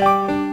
Música